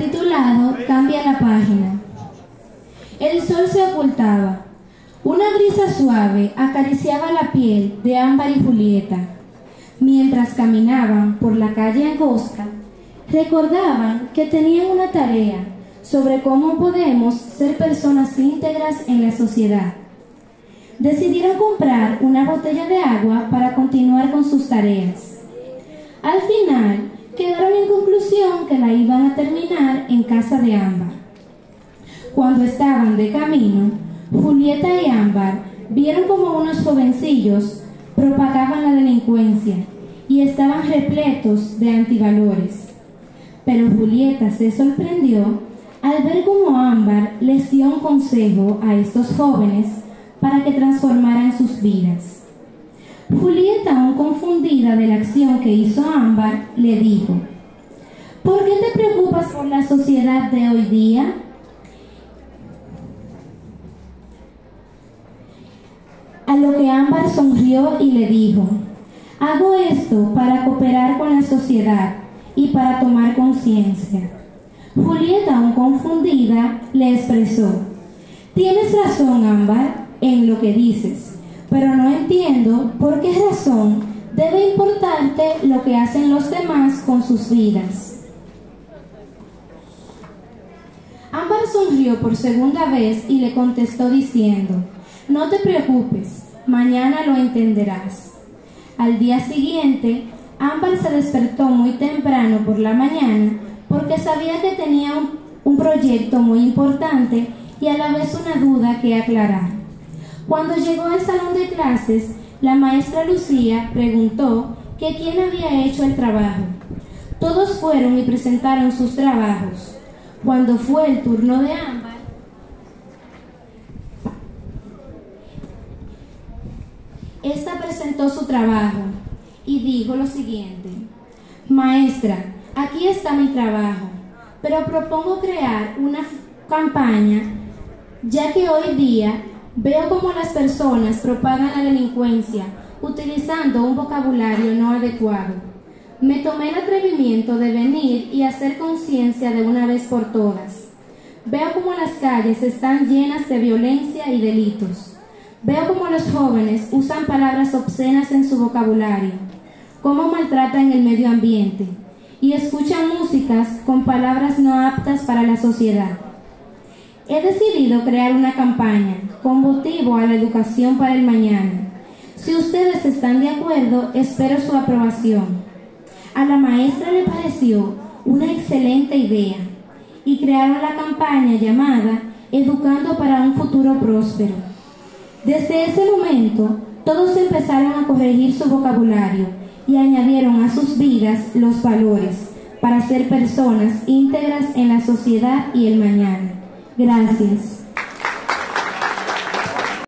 titulado Cambia la página. El sol se ocultaba. Una brisa suave acariciaba la piel de Ámbar y Julieta. Mientras caminaban por la calle angosta, recordaban que tenían una tarea sobre cómo podemos ser personas íntegras en la sociedad. Decidieron comprar una botella de agua para continuar con sus tareas. Al final, quedaron en conclusión que la iban a terminar en casa de Ámbar. Cuando estaban de camino, Julieta y Ámbar vieron como unos jovencillos propagaban la delincuencia y estaban repletos de antivalores. Pero Julieta se sorprendió al ver cómo Ámbar les dio un consejo a estos jóvenes para que transformaran sus vidas. Julieta, aún confundida de la acción que hizo Ámbar, le dijo, ¿por qué te preocupas por la sociedad de hoy día? A lo que Ámbar sonrió y le dijo, hago esto para cooperar con la sociedad y para tomar conciencia. Julieta, aún confundida, le expresó, tienes razón, Ámbar, en lo que dices pero no entiendo por qué razón debe importarte lo que hacen los demás con sus vidas. Ámbar sonrió por segunda vez y le contestó diciendo, no te preocupes, mañana lo entenderás. Al día siguiente, Ámbar se despertó muy temprano por la mañana porque sabía que tenía un, proyecto muy importante y a la vez una duda que aclarar. Cuando llegó al salón de clases, la maestra Lucía preguntó que quién había hecho el trabajo. Todos fueron y presentaron sus trabajos. Cuando fue el turno de Ámbar, esta presentó su trabajo y dijo lo siguiente, Maestra, aquí está mi trabajo, pero propongo crear una campaña, ya que hoy día Veo cómo las personas propagan la delincuencia utilizando un vocabulario no adecuado. Me tomé el atrevimiento de venir y hacer conciencia de una vez por todas. Veo cómo las calles están llenas de violencia y delitos. Veo cómo los jóvenes usan palabras obscenas en su vocabulario, cómo maltratan el medio ambiente y escuchan músicas con palabras no aptas para la sociedad. He decidido crear una campaña con motivo a la educación para el mañana. Si ustedes están de acuerdo, espero su aprobación. A la maestra le pareció una excelente idea y crearon la campaña llamada Educando para un futuro próspero. Desde ese momento, todos empezaron a corregir su vocabulario y añadieron a sus vidas los valores para ser personas íntegras en la sociedad y el mañana. Gracias.